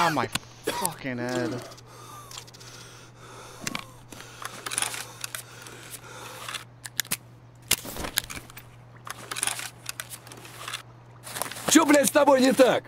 Ah, my fucking head. Что, блядь, с тобой не так?